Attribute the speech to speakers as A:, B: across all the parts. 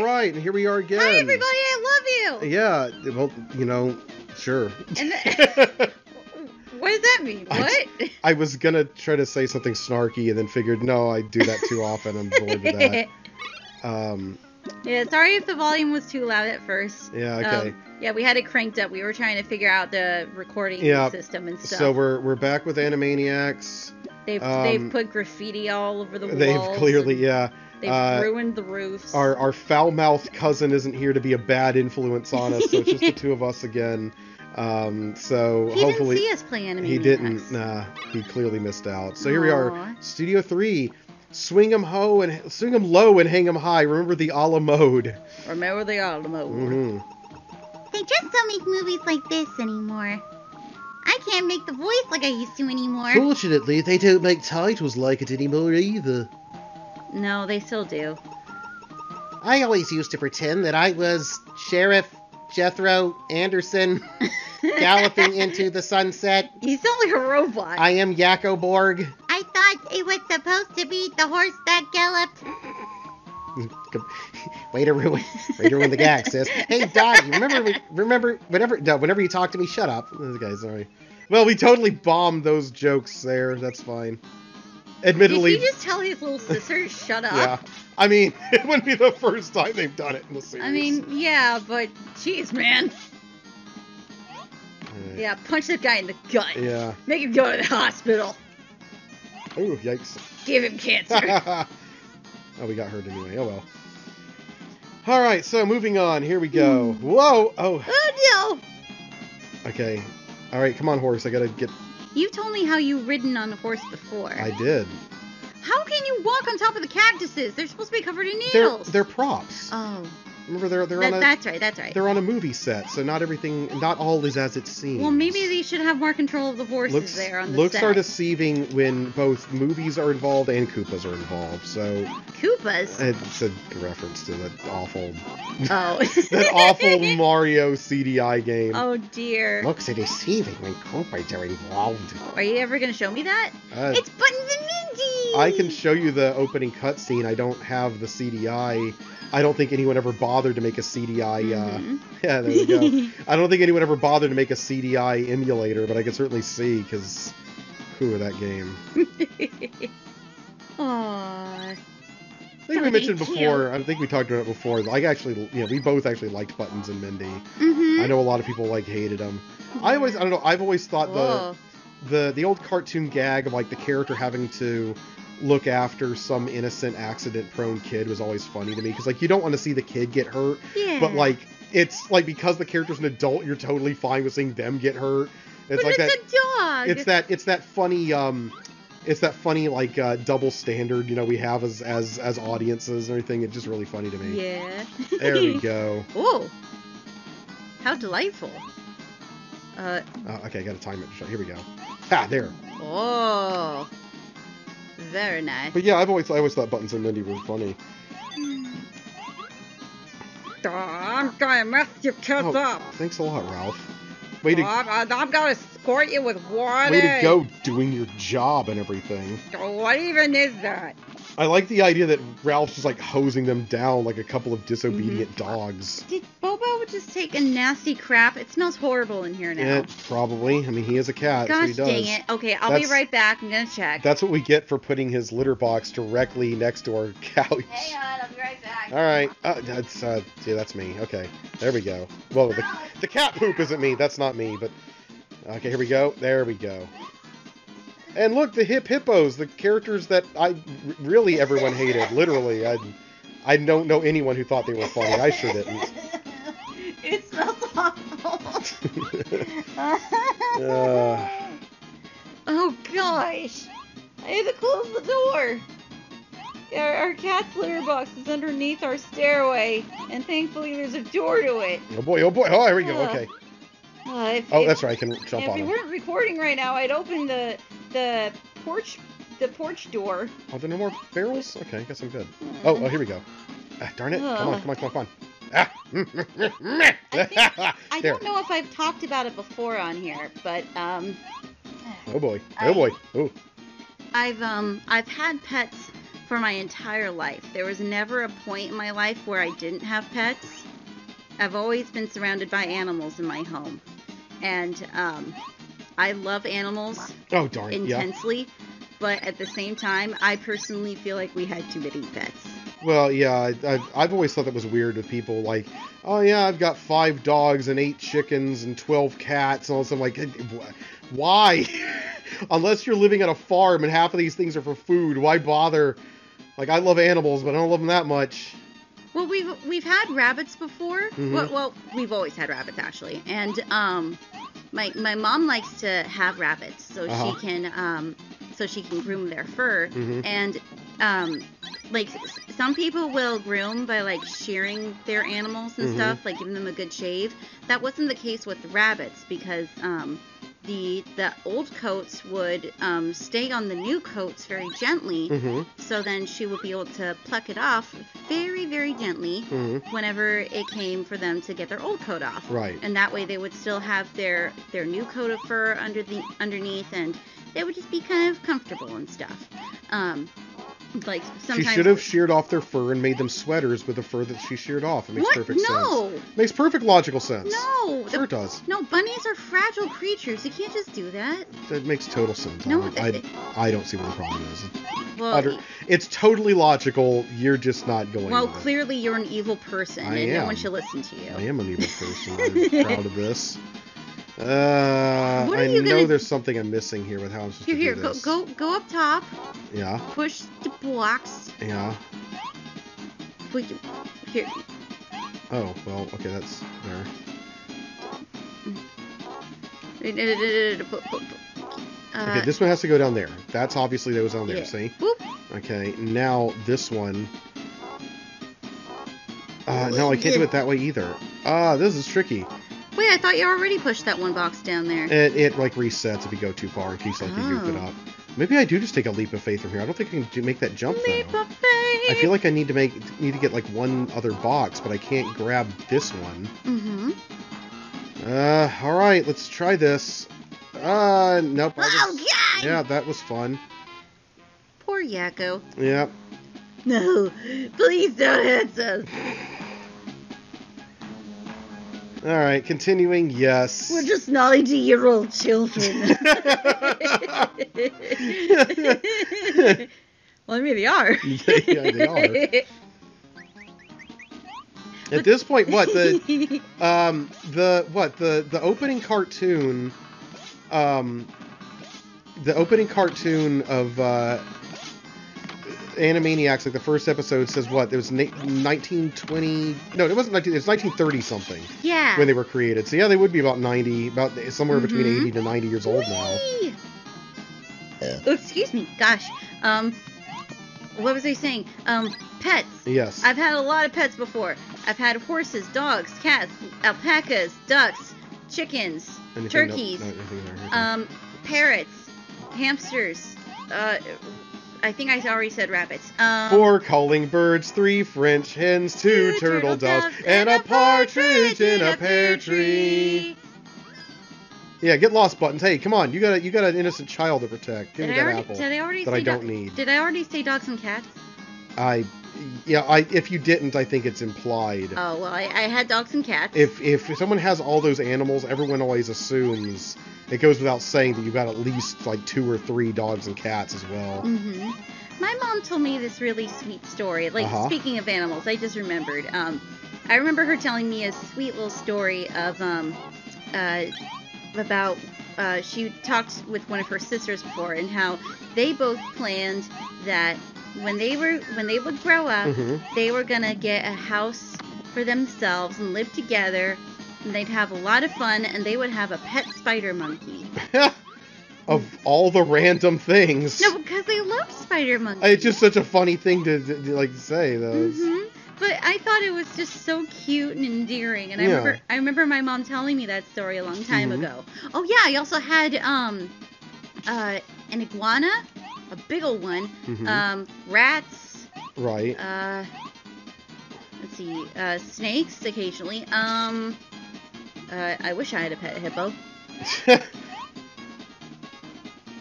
A: All right, and here we are again.
B: Hi, everybody. I love you.
A: Yeah, well, you know, sure.
B: And the- what does that mean?
A: I-
B: What?
A: I was gonna try to say something snarky and then figured, no, I do that too often. I'm bored with that. Um,
B: yeah, sorry if the volume was too loud at first.
A: yeah, okay.
B: Um, yeah, we had it cranked up. We were trying to figure out the recording
A: Yeah,
B: system and stuff.
A: so we're we're back with Animaniacs.
B: they've
A: um,
B: they've put graffiti all over the walls.
A: They've clearly,
B: and
A: yeah.
B: They've
A: uh,
B: ruined the roofs.
A: Our our foul mouthed cousin isn't here to be a bad influence on us, so it's just the two of us again. Um, so
B: he
A: hopefully
B: didn't see us play anime.
A: he didn't. Nah, he clearly missed out. So here we are, Studio Three. Swing 'em ho and swing 'em low and hang 'em high. Remember the a la mode.
B: Remember the Alamo.
A: hmm
C: They just don't make movies like this anymore. I can't make the voice like I used to anymore.
A: Fortunately, they don't make titles like it anymore either.
B: No, they still do.
A: I always used to pretend that I was Sheriff Jethro Anderson galloping into the sunset.
B: He's like a robot.
A: I am Yakko Borg.
C: I thought it was supposed to be the horse that galloped.
A: Way to ruin, way to ruin the gag, sis. Hey, Dottie, remember, remember, whenever, no, whenever you talk to me, shut up. Okay, sorry. Well, we totally bombed those jokes there. That's fine. Admittedly,
B: Did he just tell his little sister to shut up?
A: yeah. I mean, it wouldn't be the first time they've done it in the series.
B: I mean, yeah, but jeez, man.
A: Alright.
B: Yeah, punch that guy in the gut.
A: Yeah.
B: Make him go to the hospital.
A: Ooh, yikes.
B: Give him cancer.
A: oh, we got hurt anyway. Oh well. All right, so moving on. Here we go. Hmm. Whoa! Oh,
B: oh no.
A: okay. All right, come on, horse. I gotta get.
B: You told me how you ridden on a horse before.
A: I did.
B: How can you walk on top of the cactuses? They're supposed to be covered in
A: They're
B: needles.
A: they're props.
B: Oh,
A: Remember, they're they're
B: that,
A: on a
B: that's right. That's right.
A: they're on a movie set, so not everything, not all is as it seems.
B: Well, maybe they should have more control of the horses
A: looks
B: there on the
A: looks
B: set.
A: are deceiving when both movies are involved and Koopas are involved. So
B: Koopas.
A: it's a reference to that awful
B: oh.
A: that awful Mario CDI game.
B: Oh dear.
A: Looks are deceiving when Koopas are involved.
B: Are you ever gonna show me that?
A: Uh,
C: It's Buttons and!
A: I can show you the opening cutscene. I don't have the CDI. I don't think anyone ever bothered to make a CDI. Uh,
B: Mhm.
A: yeah, there we go. I don't think anyone ever bothered to make a CDI emulator, but I can certainly see because who of that game?
B: Aww.
A: I think we mentioned before. I think we talked about it before. Like actually, you know, we both actually liked Buttons and Mindy.
B: Mm-hmm.
A: I know a lot of people like hated them. I always, I don't know. I've always thought the the the old cartoon gag of like the character having to look after some innocent accident prone kid was always funny to me because like you don't want to see the kid get hurt
B: Yeah.
A: but like it's like because the character's an adult you're totally fine with seeing them get hurt it's
B: but
A: like
B: it's
A: that
B: a dog.
A: it's that it's that funny um it's that funny like uh, double standard you know we have as as as audiences and everything it's just really funny to me
B: Yeah.
A: there we go
B: Oh. How delightful. Uh.
A: uh, okay i gotta time it here we go ah there
B: Oh. Very nice.
A: but yeah i've always i always thought buttons and mindy were funny
B: I'm gonna mess your kids
A: Oh,
B: up.
A: thanks a lot ralph way to
B: I'm, I'm gonna squirt you with water.
A: Way to go doing your job and everything.
B: What even is that?
A: I like the idea that Ralph's just like hosing them down like a couple of disobedient mm-hmm. dogs.
B: Did Bobo just take a nasty crap? It smells horrible in here now.
A: Yeah, probably. I mean, he is a cat. that's what
B: Gosh
A: he does.
B: dang it. Okay, I'll be right back. I'm gonna check.
A: That's what we get for putting his litter box directly next to our couch.
B: Hang on, I'll be right back.
A: All right. Uh, that's uh, yeah, that's me. Okay, there we go. Well, the, the cat poop isn't me. That's not me. But okay, here we go. There we go. And look, the hip hippos, the characters that I really everyone hated. Literally, I I don't know anyone who thought they were funny. I sure didn't. Uh,
B: oh gosh. I had to close the door. Our, our cat's litter box is underneath our stairway, and thankfully there's a door to it.
A: oh boy, oh boy. Oh, here we go. Okay.
B: Uh, if,
A: Oh,
B: if-
A: that's right. I can jump on
B: If
A: we
B: weren't recording right now, I'd open the the porch the porch door.
A: Are there no more barrels? Okay, I guess I'm good. Oh, oh, here we go. Ah, darn it. Come on, come on, come on, come on.
B: I think I don't know if I've talked about it before on here, but um,
A: Oh boy.
B: I-
A: Oh boy. Oh.
B: I've um I've had pets for my entire life. There was never a point in my life where I didn't have pets. I've always been surrounded by animals in my home. And um, I love animals
A: Oh darn it! Yeah.
B: intensely, but at the same time, I personally feel like we had too many pets.
A: Well, yeah. I, I, I've always thought that was weird with people like, oh yeah, I've got five dogs and eight chickens and twelve cats and all this. I'm like, why? Unless you're living on a farm and half of these things are for food, why bother? Like I love animals, but I don't love them that much.
B: Well, we've we've had rabbits before.
A: Mhm.
B: Well, well, we've always had rabbits actually, and um, my my mom likes to have rabbits so
A: Uh-huh.
B: she can um, so she can groom their fur,
A: Mhm.
B: and um, like some people will groom by like shearing their animals and
A: Mhm.
B: stuff, like giving them a good shave. That wasn't the case with the rabbits because um, the the old coats would um, stay on the new coats very gently.
A: hmm
B: So then she would be able to pluck it off very, very gently
A: hmm
B: whenever it came for them to get their old coat off.
A: Right.
B: And that way they would still have their their new coat of fur under the underneath and they would just be kind of comfortable and stuff. Um like
A: She should have sheared off their fur and made them sweaters with the fur that she sheared off. It makes
B: What?
A: perfect
B: no.
A: sense. Makes perfect logical sense.
B: No.
A: Sure
B: The-
A: it does.
B: no, bunnies are fragile creatures. You can't just do that.
A: That makes total sense.
B: No,
A: I,
B: it-
A: I, I don't see what the problem is.
B: Well,
A: Utter- it's totally logical. You're just not going.
B: well,
A: with it.
B: clearly you're an evil person
A: I
B: and no one should listen to you.
A: I am an evil person. I'm proud of this. Uh, I know
B: gonna-
A: there's something I'm missing here with how I'm supposed
B: Here,
A: to
B: here,
A: do
B: go,
A: this.
B: go, go up top.
A: Yeah,
B: Push the blocks.
A: yeah.
B: Put, here,
A: Oh, well, okay, that's there.
B: Uh,
A: Okay, this one has to go down there. That's obviously those on there,
B: yeah.
A: see?
B: Boop.
A: Okay, now this one. Uh, no, I can't do it that way either. Ah, this is tricky.
B: I thought you already pushed that one box down there.
A: It, it like resets if you go too far in case like you goof it
B: Oh.
A: up. Maybe I do just take a leap of faith from here. I don't think I can do, make that jump
B: Leap
A: though.
B: of faith.
A: I feel like I need to make need to get like one other box, but I can't grab this one.
B: Mm-hmm.
A: Uh, all right, let's try this. Uh, nope.
C: Oh,
A: was-
C: God!
A: yeah, that was fun.
B: Poor Yakko.
A: Yeah.
B: No, please don't hurt us.
A: All right, continuing. Yes.
B: We're just 90 year old children. well, I mean, they are.
A: yeah, they are. At this point, what the um the what the the opening cartoon um the opening cartoon of uh Animaniacs, like the first episode says what? It was na- 1920. No, it wasn't 19. It was 1930 something
B: yeah.
A: when they were created. So yeah, they would be about 90, about somewhere between
B: Mhm.
A: 80 to 90 years old now.
B: Whee! Oh, excuse me. Gosh. Um, what was I saying? Um, pets.
A: Yes.
B: I've had a lot of pets before. I've had horses, dogs, cats, alpacas, ducks, chickens,
A: Anything-
B: turkeys,
A: no, anything there, okay.
B: um, parrots, hamsters. Uh, I think I already said rabbits. Um,
A: Four calling birds, three French hens, two, turtle doves, and a partridge in a pear tree. Yeah, get lost buttons. Hey, come on, you got a, you got an innocent child to protect. Give
B: Did
A: me
B: I,
A: that
B: already,
A: apple
B: did I already
A: that I don't
B: do-
A: need.
B: Did I already say dogs and cats?
A: I, yeah, I if you didn't, I think it's implied.
B: Oh well, I, I had dogs and cats.
A: If if someone has all those animals, everyone always assumes it goes without saying that you've got at least like two or three dogs and cats as well.
B: hmm My mom told me this really sweet story. Like
A: Uh-huh.
B: speaking of animals, I just remembered. Um, I remember her telling me a sweet little story of um, uh, about uh, she talked with one of her sisters before and how they both planned that when they were when they would grow up,
A: hmm
B: they were gonna get a house for themselves and live together. And they'd have a lot of fun, and they would have a pet spider monkey.
A: of all the random things,
B: No, because they love spider monkeys.
A: it's just such a funny thing to, to, to, like say though. It's-
B: hmm But I thought it was just so cute and endearing, and I remember I remember my mom telling me that story a long time
A: Mhm.
B: ago. Oh yeah, I also had um uh an iguana, a big old one,
A: mhm,
B: um rats,
A: right.
B: uh let's see, uh snakes occasionally. Um uh, I wish I had a pet hippo.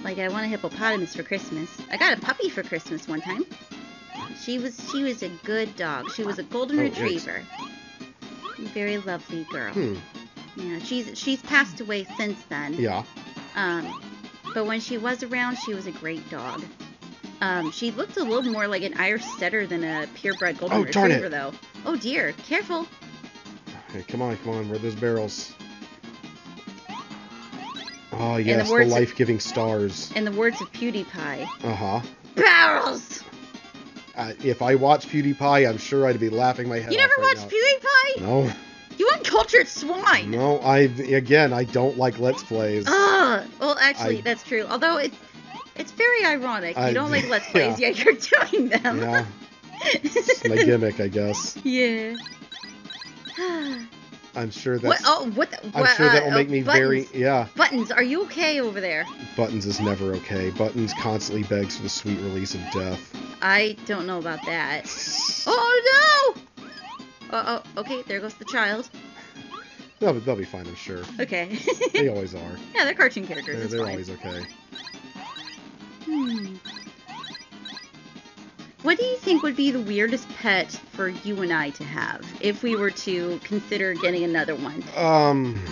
B: Like I want a hippopotamus for Christmas. I got a puppy for Christmas one time. She was she was a good dog. She was a golden
A: Oh,
B: retriever. Very lovely girl.
A: Hmm.
B: Yeah, she's she's passed away since then.
A: Yeah.
B: Um, but when she was around, she was a great dog. Um, she looked a little more like an Irish setter than a purebred golden
A: Oh,
B: retriever, though. Oh dear, careful!
A: Okay, come on, come on. Where are those barrels? Oh, yes, the,
B: of-
A: life-giving stars.
B: In the words of PewDiePie,
A: Uh-huh.
B: barrels.
A: Uh, if I watched PewDiePie, I'm sure I'd be laughing my head off.
B: You never
A: right
B: watched
A: now.
B: PewDiePie?
A: No,
B: You uncultured swine.
A: no. I again, I don't like Let's Plays.
B: Ugh. Actually,
A: I-
B: that's true. Although it's it's very ironic.
A: I-
B: you don't like Let's
A: yeah.
B: Plays, yet you're doing them.
A: yeah, it's my gimmick, I guess.
B: yeah.
A: I'm sure
B: what? Oh, what? The,
A: I'm sure
B: uh,
A: that will
B: oh,
A: make me
B: buttons.
A: very. Yeah,
B: Buttons, are you okay over there?
A: Buttons is never okay. Buttons constantly begs for the sweet release of death.
B: I don't know about that. Oh no! Uh oh. Okay, there goes the child.
A: They'll, be- they'll be fine, I'm sure.
B: Okay.
A: They always are.
B: yeah, they're cartoon characters.
A: They're, they're always okay.
B: Hmm. What do you think would be the weirdest pet for you and I to have if we were to consider getting another one?
A: Um,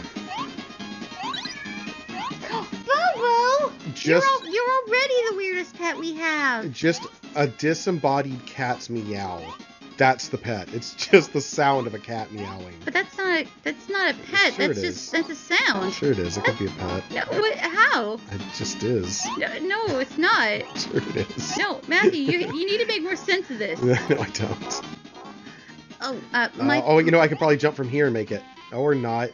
C: Bobo! You're, al- you're already the weirdest pet we have.
A: just a disembodied cat's meow. That's the pet. It's just the sound of a cat meowing.
B: But that's not that's not a pet.
A: Sure
B: that's just that's a sound.
A: Sure it is. It could be a pet.
B: No, what, how?
A: It just is.
B: No, no, it's not.
A: Sure it is.
B: No, Matthew, you you need to make more sense of this.
A: no, I don't.
B: Oh, uh,
A: Uh,
B: my
A: oh, you know, I could probably jump from here and make it. Or not.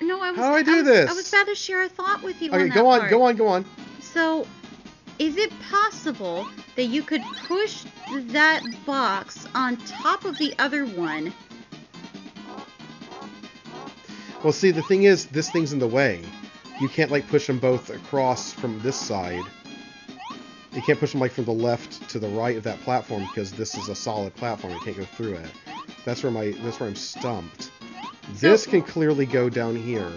B: no, I was.
A: how do I do
B: was,
A: this?
B: I was about to share a thought with you.
A: Okay,
B: on
A: go on,
B: part.
A: go on, go on.
B: So, is it possible that you could push that box on top of the other one?
A: Well, see, the thing is, this thing's in the way. You can't like push them both across from this side. You can't push them like from the left to the right of that platform because this is a solid platform. You can't go through it. That's where my that's where I'm stumped. This can clearly go down here,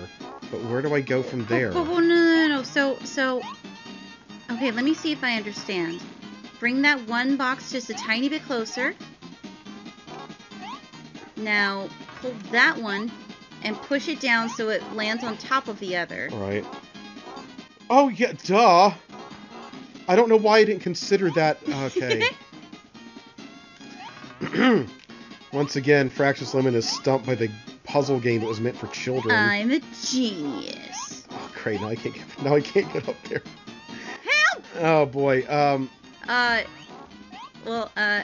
A: but where do I go from oh, there?
B: Oh, oh, no, no, no, no. So, so. Okay, let me see if I understand. Bring that one box just a tiny bit closer. Now, pull that one and push it down so it lands on top of the other.
A: Right. Oh yeah, duh. I don't know why I didn't consider that. Okay. Once again, Fractious Lemon is stumped by the puzzle game that was meant for children.
B: I'm a genius.
A: Oh, great! Now I can't get. Now I can't get up there. Oh boy. Um.
B: Uh, well, uh,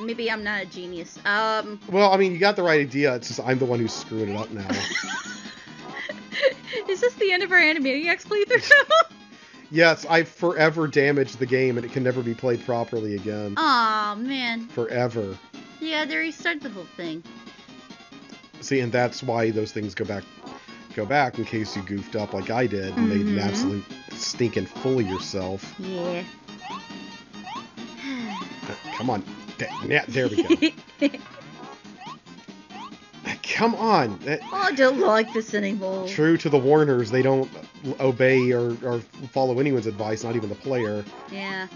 B: maybe I'm not a genius. Um,
A: Well, I mean, you got the right idea. It's just I'm the one who's screwing it up now.
B: is this the end of our Animaniacs playthrough?
A: yes, I've forever damaged the game, and it can never be played properly again.
B: Aw, man.
A: Forever.
B: Yeah, they restarted the whole thing.
A: See, and that's why those things go back, go back in case you goofed up like I did and made an
B: Mhm.
A: absolute stinking fool of yourself.
B: Yeah.
A: Uh, Come on. Yeah, there we go. Come on. Uh,
B: I don't like this anymore.
A: True to the Warners, they don't obey or, or follow anyone's advice, not even the player.
B: Yeah.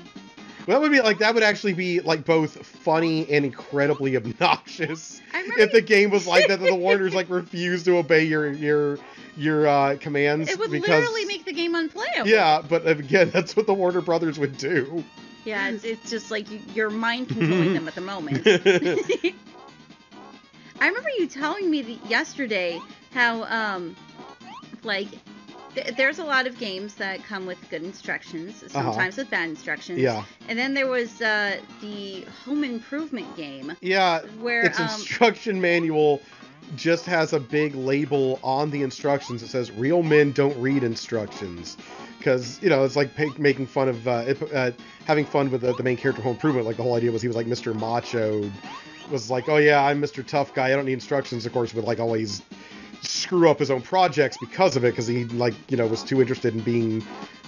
A: That would be like that would actually be like both funny and incredibly obnoxious if the game was like that. that the Warners like refuse to obey your your your uh, commands
B: it would
A: because
B: literally make the game unplayable.
A: yeah, but again, that's what the Warner Brothers would do.
B: Yeah, it's, it's just like you, you're mind controlling them at the moment. I remember you telling me the, yesterday how, um, like, th- there's a lot of games that come with good instructions, sometimes with bad instructions.
A: Uh-huh. yeah,
B: And then there was uh, the home improvement game
A: yeah.
B: where
A: Its
B: um,
A: instruction manual just has a big label on the instructions that says "Real men don't read instructions." Because you know it's like pa- making fun of uh, it, uh, having fun with the, the main character Home Improvement. Like the whole idea was he was like Mr. Macho, was like, oh yeah, I'm Mr. Tough Guy. I don't need instructions. Of course, would like always screw up his own projects because of it. Because he like you know was too interested in being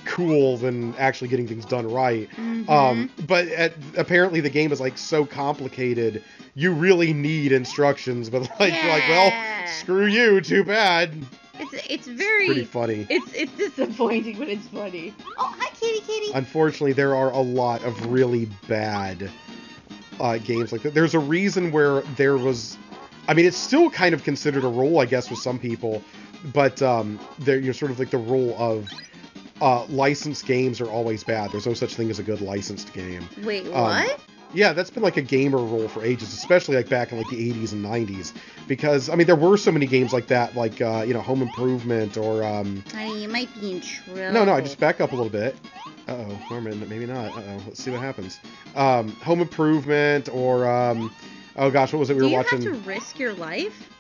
A: cool than actually getting things done right.
B: mhm.
A: Um, but at, apparently the game is like so complicated, you really need instructions. But like, you're like, well, screw you, too bad.
B: it's it's very
A: Pretty funny.
B: it's it's disappointing, but it's funny.
C: Oh, hi, kitty, kitty.
A: Unfortunately, there are a lot of really bad uh, games like that. There's a reason where there was, I mean, it's still kind of considered a rule, I guess, with some people, but um, there you're sort of like the rule of uh, licensed games are always bad. There's no such thing as a good licensed game.
B: Wait,
A: Um,
B: what?
A: Yeah, that's been like a gamer rule for ages, especially like back in like the 80s and 90s. Because I mean, there were so many games like that, like uh, you know, Home Improvement or um,
B: Honey, you might be in trouble.
A: no, no, I just back up a little bit. Uh oh, Norman, maybe not. Uh oh, let's see what happens. Um, Home Improvement or um, oh gosh, what was it we
B: Do
A: were
B: you
A: watching?
B: have to risk your life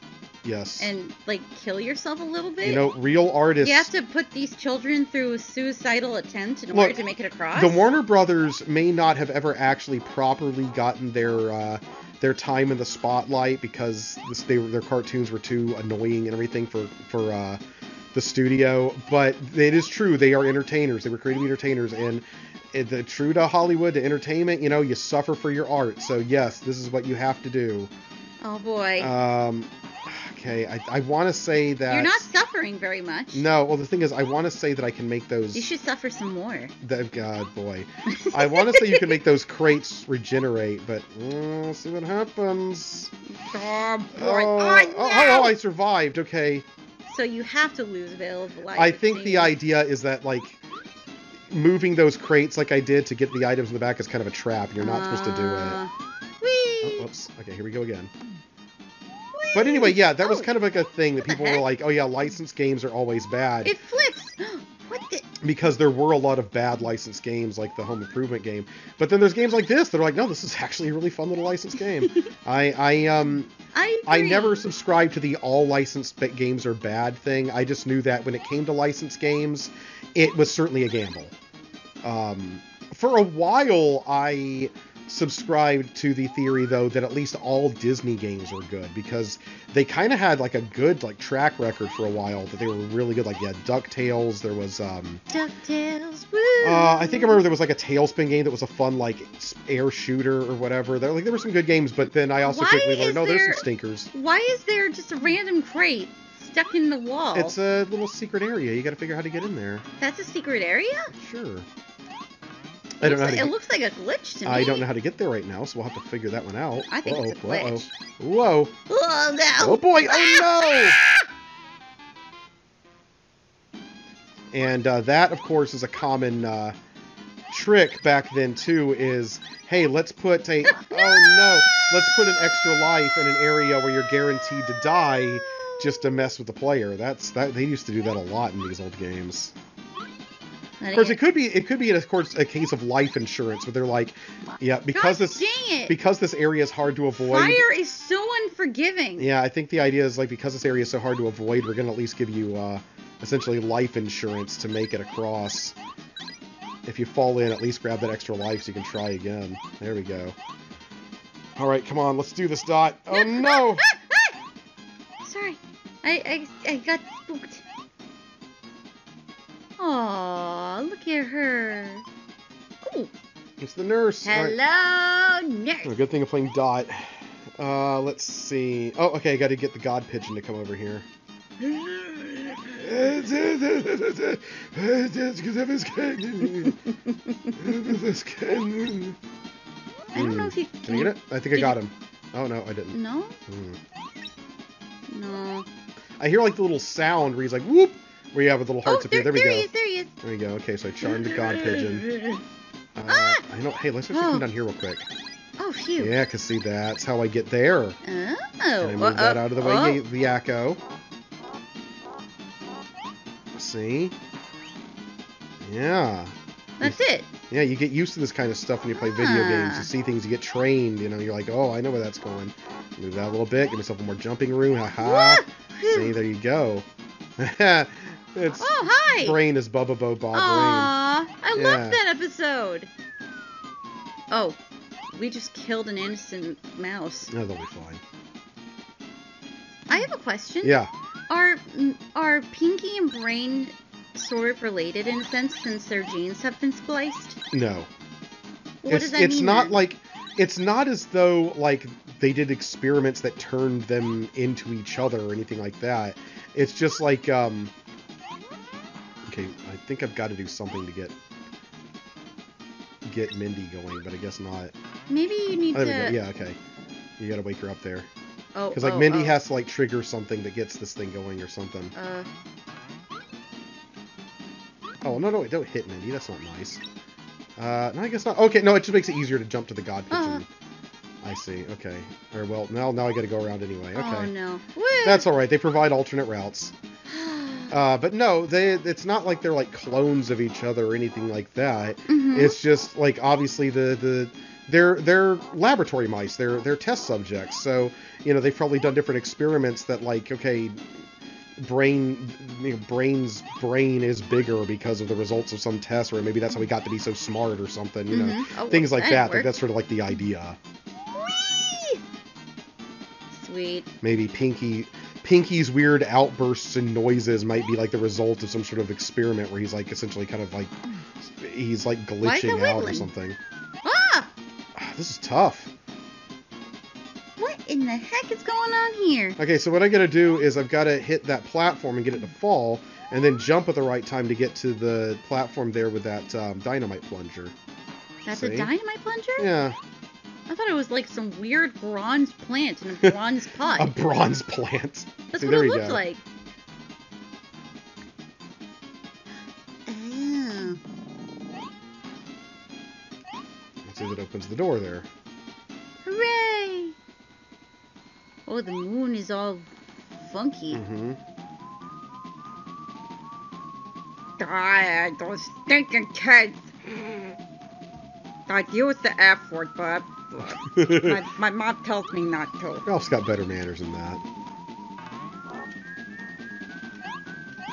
A: Yes.
B: and like kill yourself a little bit?
A: you know, real artists.
B: you have to put these children through a suicidal attempt in
A: Look,
B: order to make it across.
A: the Warner Brothers may not have ever actually properly gotten their uh, their time in the spotlight because this, they, their cartoons were too annoying and everything for for uh, the studio. But it is true they are entertainers. They were creative entertainers, and the true to Hollywood to entertainment, you know, you suffer for your art. So yes, this is what you have to do.
B: Oh boy,
A: Um, okay, I, I want to say that
B: you're not suffering very much.
A: No, well the thing is, I want to say that I can make those.
B: You should suffer some more.
A: That God, boy. I want to say you can make those crates regenerate, but mm, we'll see what happens.
B: Oh boy.
A: Oh,
B: Oh,
A: oh,
B: no!
A: oh, I survived. Okay.
B: So you have to lose of life.
A: I think the idea is that like moving those crates like I did to get the items in the back is kind of a trap, and you're not supposed to do it.
B: Uh,
A: Oh,
B: Whee!
A: whoops. Okay, here we go again. But anyway, yeah, that was
B: Oh,
A: kind of like a thing that people were like, "Oh yeah, licensed games are always bad."
B: It flips. what the?
A: because there were a lot of bad licensed games like the home improvement game but then there's games like this that are like no this is actually a really fun little licensed game i i um
B: I
A: i never subscribed to the all licensed games are bad thing i just knew that when it came to licensed games it was certainly a gamble um for a while i subscribed to the theory though that at least all disney games were good because they kind of had like a good like track record for a while that they were really good like yeah ducktales there was um
B: Ducktales. Woo!
A: uh, I think I remember there was like a TaleSpin game that was a fun like air shooter or whatever. There like there were some good games, but then I also
B: Why
A: quickly learned no, there's
B: there-
A: some stinkers.
B: Why is there just a random crate stuck in the wall?
A: It's a little secret area. You got to figure out how to get in there.
B: That's a secret area.
A: Sure. I don't know. How to
B: like- it
A: get,
B: looks like a glitch to me.
A: I don't know how to get there right now, so we'll have to figure that one out.
B: I think it's a
A: Whoa, whoa,
B: glitch.
A: Whoa.
B: Oh no!
A: Oh boy! Oh no! And uh, that, of course, is a common uh, trick back then too. Is hey, let's put a oh no, let's put an extra life in an area where you're guaranteed to die, just to mess with the player. That's that they used to do that a lot in these old games. Of course, it could be it could be of course a case of life insurance, where they're like, yeah, because
B: God
A: this because this area is hard to avoid.
B: Fire is so unforgiving.
A: Yeah, I think the idea is like because this area is so hard to avoid, we're gonna at least give you uh, essentially life insurance to make it across. If you fall in, at least grab that extra life so you can try again. There we go. All right, come on, let's do this, Dot. Oh no!
B: Sorry, I, I I got. Aw, look at her. Ooh,
A: It's the nurse. All right.
B: hello, nurse.
A: Oh, good thing I'm playing Dot. Uh, let's see. Oh, okay, I got to get the God Pigeon to come over here.
B: I don't know if you
A: Can you get it? I think I got him. Oh no, I didn't.
B: No,
A: Hmm.
B: no.
A: I hear like the little sound where he's like whoop, where you have a little hearts
B: oh,
A: appear.
B: there,
A: There we
B: there he
A: go.
B: is. There he is.
A: There we go. Okay, so I charmed the God Pigeon. Uh,
B: Ah!
A: I know. Hey, let's just come
B: Oh.
A: down here real quick.
B: Oh, phew.
A: Yeah, cause see that's how I get there.
B: Oh.
A: And I move
B: uh,
A: that out of the way,
B: oh.
A: The Yakko. See? Yeah.
B: That's it.
A: Yeah, you get used to this kind of stuff when you play video games.
B: Ah.
A: You see things, you get trained, you know, you're like, oh, I know where that's going. Move that a little bit, give myself a more jumping room, haha.
B: Phew.
A: See, there you go. it's
B: Oh, hi.
A: brain is Bubba Bo Bob
B: Aw, I
A: Yeah.
B: loved that episode. Oh, we just killed an innocent mouse.
A: No, they'll be fine.
B: I have a question.
A: Yeah.
B: Are are Pinky and Brain sort of related in a sense since their genes have been spliced?
A: No.
B: What
A: it's
B: does that
A: it's
B: mean?
A: not
B: then?
A: like it's not as though like they did experiments that turned them into each other or anything like that. It's just like um okay, I think I've got to do something to get get Mindy going, but I guess not.
B: Maybe you need
A: Oh,
B: to.
A: we go. Yeah, okay. You gotta wake her up there.
B: Oh,
A: Because like
B: oh,
A: Mindy
B: oh.
A: has to like trigger something that gets this thing going or something.
B: Uh,
A: Oh no no wait, don't hit Mindy. That's not nice. Uh, no, I guess not. Okay, no, it just makes it easier to jump to the god pigeon.
B: Uh.
A: I see. Okay. Or well, now now I got to go around anyway. Okay.
B: Oh no. Woo!
A: That's all right. They provide alternate routes. Uh, but no, they it's not like they're like clones of each other or anything like that.
B: Mhm.
A: It's just like obviously the the they're they're laboratory mice. They're they're test subjects. So you know they've probably done different experiments that like okay, brain you know, brain's brain is bigger because of the results of some test, or maybe that's how he got to be so smart or something. You know
B: Mhm. Oh,
A: things like
B: that
A: that. Like that's sort of like the idea.
B: Whee! Sweet.
A: Maybe Pinky Pinky's weird outbursts and noises might be like the result of some sort of experiment where he's like essentially kind of like he's like
B: Why is it
A: glitching out or something.
B: Ah!
A: Ah, This is tough.
B: What in the heck is going on here?
A: Okay, so what I gotta do is I've gotta hit that platform and get it to fall, and then jump at the right time to get to the platform there with that um, dynamite plunger.
B: That's
A: See?
B: a dynamite plunger?
A: Yeah,
B: I thought it was like some weird bronze plant in a bronze pot.
A: a bronze plant.
B: That's
A: See,
B: what it looked
A: go.
B: like.
C: Oh.
A: Let's see if it opens the door there.
B: Hooray! Oh, the moon is all funky.
A: Mm-hmm.
D: Die, those stinking kids. I'd use the F word, but my, my mom tells me not to.
A: Ralph's got better manners than that.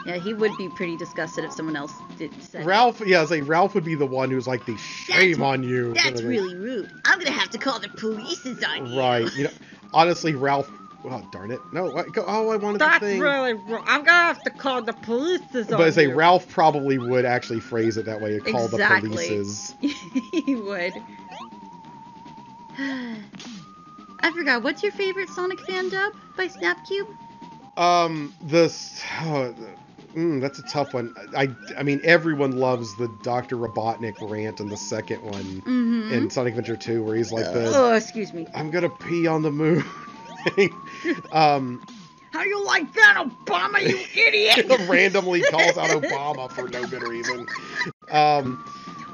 B: Yeah, he would be pretty disgusted if someone else did say.
A: Ralph, yeah, I was like Ralph would be the one who's like the shame on you.
C: That's
A: thing.
C: really rude. I'm gonna have to call the police on you.
A: right. You know, honestly, Ralph. Oh darn it! No, go, oh, I wanted
D: That's
A: the thing.
D: really wrong. I'm gonna have to call the police on
A: but I say. Ralph probably would actually phrase it that way. Call
B: Exactly.
A: the polices.
B: he would. I forgot. What's your favorite Sonic fan dub by Snapcube?
A: Um, the s- oh, mm, that's a tough one. I I mean everyone loves the Doctor Robotnik rant in the second one
B: Mm-hmm.
A: in Sonic Adventure 2 where he's like the
B: oh, excuse me.
A: I'm gonna pee on the moon. thing. um,
D: How you like that, Obama, you idiot?
A: randomly calls out Obama for no good reason. Um,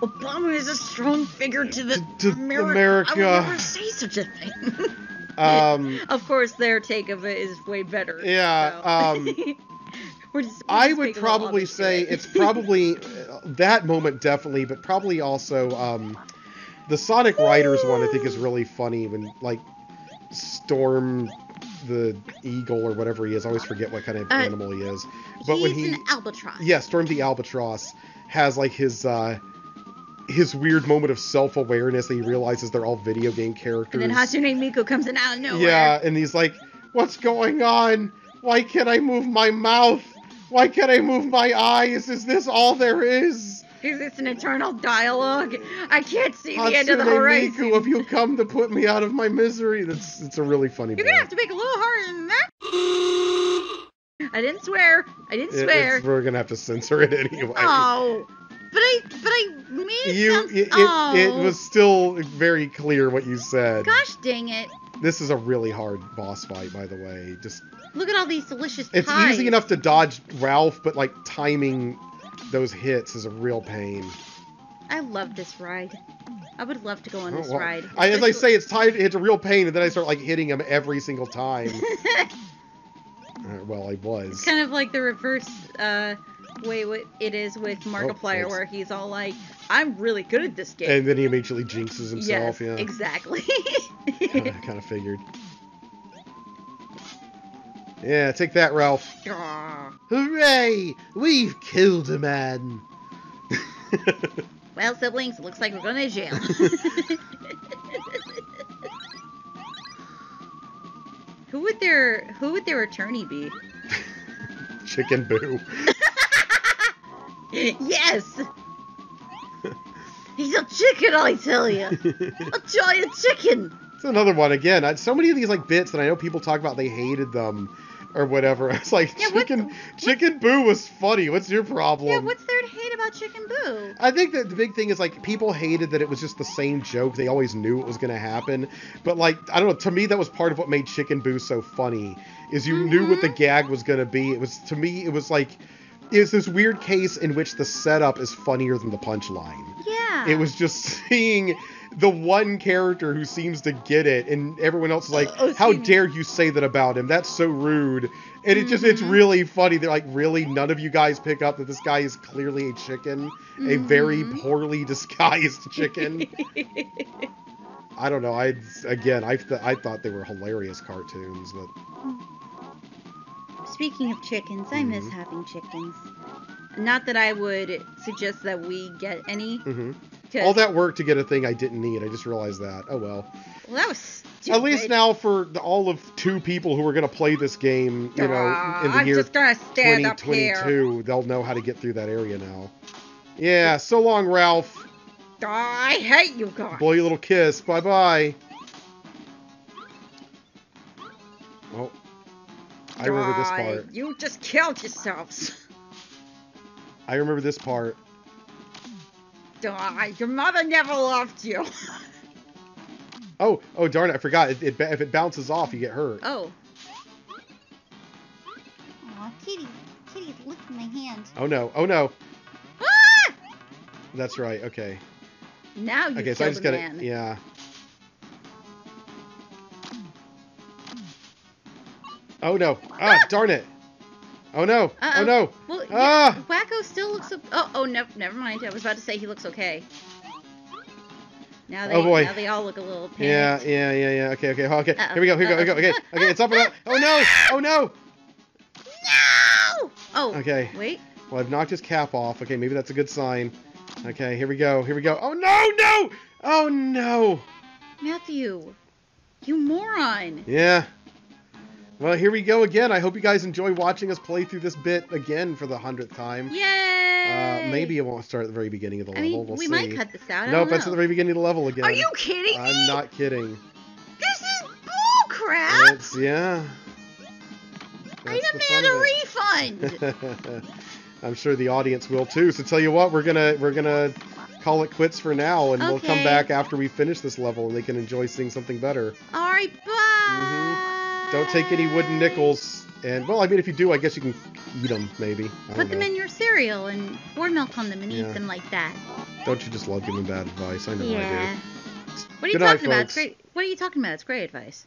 D: Obama is a strong figure to the
A: To-
D: America.
A: America.
D: I would never say such a thing.
A: um,
B: Of course, their take of it is way better.
A: Yeah,
B: so.
A: um,
B: We're just- we're
A: I would
B: making a little
A: probably say
B: it.
A: it's probably uh, that moment definitely, but probably also um, the Sonic Riders one. I think is really funny when like Storm the eagle or whatever he is. I always forget what kind of
B: Uh,
A: animal he is. But when
C: He's
A: he
C: an albatross.
A: yeah, Storm the albatross has like his uh, his weird moment of self awareness that he realizes they're all video game characters.
B: And then Hatsune Miku comes in out of nowhere.
A: Yeah, and he's like, "What's going on? Why can't I move my mouth? Why can't I move my eyes? Is this all there is?"
D: Is this an eternal dialogue? I can't see the end of the
A: Hatsune
D: horizon.
A: Miku, have you come to put me out of my misery? That's it's a really funny.
B: You're gonna have to make a little harder than that. I didn't swear. I didn't swear.
A: it's- we're gonna have to censor it anyway.
B: Oh.
C: But I, but I made it
A: You, it, it,
B: Oh.
A: it was still very clear what you said.
B: Gosh dang it.
A: This is a really hard boss fight, by the way. Just
B: Look at all these delicious
A: it's
B: pies.
A: easy enough to dodge Ralph, but like timing those hits is a real pain.
B: I love this ride. I would love to go on
A: Oh,
B: this
A: well,
B: ride.
A: I, as I say, it's time. It's a real pain, and then I start like hitting him every single time. Uh, well, I was.
B: It's kind of like the reverse uh, way what it is with oh, Markiplier,
A: thanks.
B: where he's all like, "I'm really good at this game."
A: And then he immediately jinxes himself.
B: yes,
A: yeah,
B: exactly.
A: I kind of figured. Yeah, take that, Ralph.
D: Aw.
A: Hooray! We've killed a man.
B: well, siblings, it looks like we're going to jail. who would their Who would their attorney be?
A: Chicken Boo.
B: yes. He's a chicken, I tell you. A giant chicken.
A: It's another one again. I, so many of these like bits that I know people talk about they hated them or whatever. It's like
B: Yeah, what-
A: chicken Chicken Boo was funny. What's your problem?
B: Yeah, what's there to hate about Chicken Boo?
A: I think that the big thing is like people hated that it was just the same joke. They always knew it was going to happen, but like I don't know. To me, that was part of what made Chicken Boo so funny. Is you knew what the
B: Mhm.
A: gag was going to be. It was to me, it was like it's this weird case in which the setup is funnier than the punchline.
B: Yeah.
A: It was just seeing the one character who seems to get it, and everyone else is like,
B: Oh,
A: "How dare you say that about him? That's so rude." And it just—it's
B: Mhm.
A: really funny. They're like, "Really? None of you guys pick up that this guy is clearly a chicken, a very
B: Mhm.
A: poorly disguised chicken." I don't know. I again, I th- I thought they were hilarious cartoons, but
B: Speaking of chickens, I miss
A: Mhm.
B: having chickens. Not that I would suggest that we get any.
A: mhm.
B: 'cause-
A: all that work to get a thing I didn't need. I just realized that. Oh well.
B: Well, that was stupid.
A: At least now for the, all of two people who are going to play this game, you know, in the
D: I'm
A: year
D: just gonna stand up here.
A: 2022, they'll know how to get through that area now. Yeah, so long, Ralph.
D: I hate you guys.
A: Blow you a little kiss. Bye bye. I remember this part.
D: You just killed yourselves.
A: I remember this part.
D: Ah, your mother never loved you.
A: Oh, oh darn it! I forgot. It, it, if it bounces off, you get hurt.
B: Oh,
C: Aw, kitty, kitty's licking my hand.
A: Oh no! Oh no!
B: ah!
A: That's right. Okay.
B: Now you
A: Okay, so I
B: killed
A: just
B: a
A: got
B: man.
A: it. Yeah. Oh no! Ah, darn it! Oh no! Oh
B: Uh-oh.
A: no!
B: Well,
A: Ah!
B: yeah, Wakko still looks. Oh, oh, no, never mind. I was about to say he looks okay. Now they,
A: Oh, boy.
B: now they all look a little panicked.
A: Yeah, yeah, yeah, yeah. Okay, okay, okay.
B: Uh-oh,
A: Here we go. Here we go. Here we go. Okay, okay. It's up and up. Oh no! Oh no!
B: No! Oh,
A: Okay.
B: wait.
A: Well, I've knocked his cap off. Okay, maybe that's a good sign. Okay, here we go. Here we go. Oh no! No! Oh no!
B: Matthew, you moron.
A: Yeah. Well, here we go again. I hope you guys enjoy watching us play through this bit again for the hundredth time.
B: Yay!
A: Uh, maybe it won't start at the very beginning of the
B: I
A: level.
B: mean,
A: we'll
B: we
A: see.
B: might cut this out. I
A: Nope, that's at the very beginning of the level again.
B: Are you kidding me?
A: I'm not kidding.
B: This is bull crap.
A: It's yeah.
B: I
A: That's fun
B: demand a refund.
A: I'm sure the audience will too. So tell you what, we're gonna we're gonna call it quits for now, and we'll come back after we finish this level, and they can enjoy seeing something better.
B: All right, bye.
A: Mm-hmm. Don't take any wooden nickels. And well, I mean, if you do, I guess you can eat them. Maybe.
B: Put them
A: know.
B: in your cereal and pour milk on them and
A: Yeah.
B: eat them like that.
A: Don't you just love giving bad advice? I know
B: yeah.
A: I do.
B: What are you
A: Good night,
B: talking about? It's great. What are you talking about? It's great advice.